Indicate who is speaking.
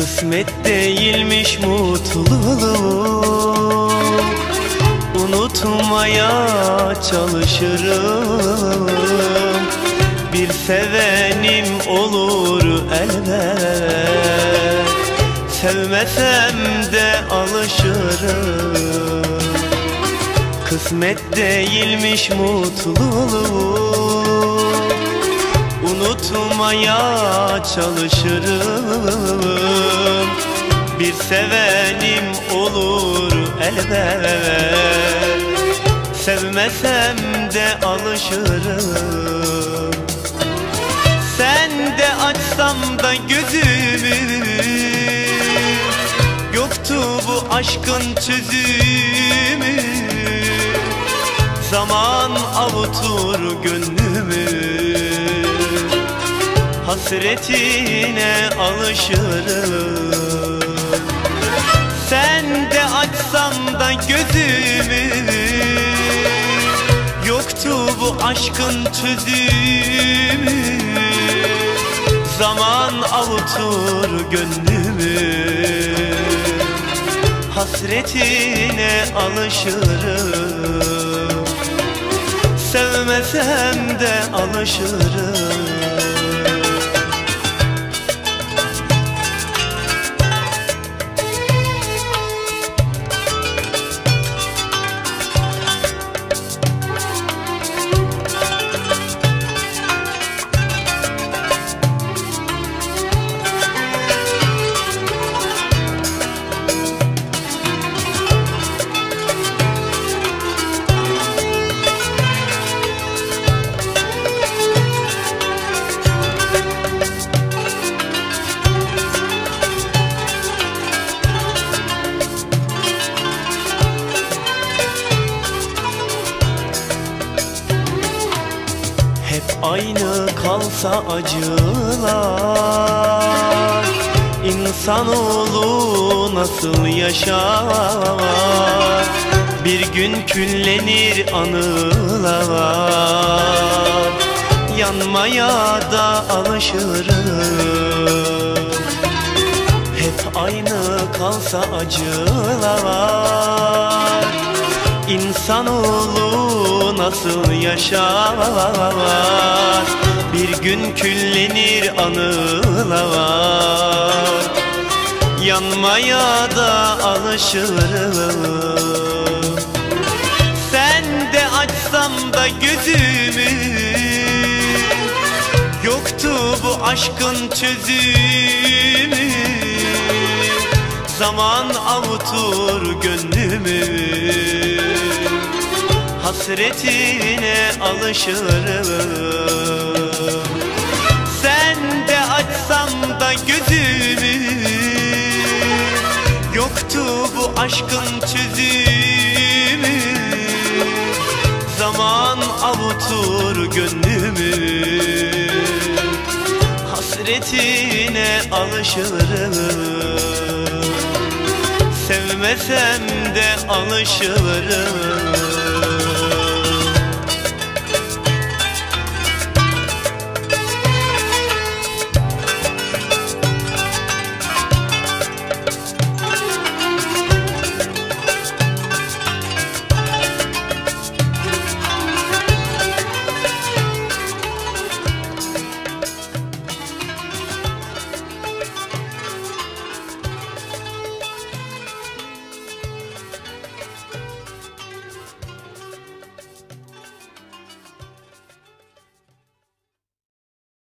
Speaker 1: Kısmet değilmiş mutluluk Unutmaya çalışırım. Bir sevenim olur elbet. Sevmesem de alışırım. Kısmet değilmiş mutluluk Unutmaya çalışırım Bir sevenim olur elbet. Sevmesem de alışırım. Sen de açsam da gözümü. Yoktu bu aşkın çözümü. Zaman avutur gönlümü. Hasretine alışırım açsam da gözümü. Yoktu bu aşkın çözümü. Zaman avutur gönlümü. Hasretine alışırım. Sevmesem de alışırım aynı kalsa acılar. İnsanoğlu nasıl yaşar? Bir gün küllenir anılar. Yanmaya da alışırım Hep aynı kalsa acılar. İnsanoğlu nasıl yaşar Bir gün küllenir anılar. Yanmaya da alışırım Sen de açsam da gözümü. Yoktu bu aşkın çözümü. Zaman avutur gönlümü Hasretine alışırım. Sen de açsam da gözümü Yoktu bu aşkın çözümü. Zaman avutur gönlümü. Hasretine alışırım. Sevmesem de alışırım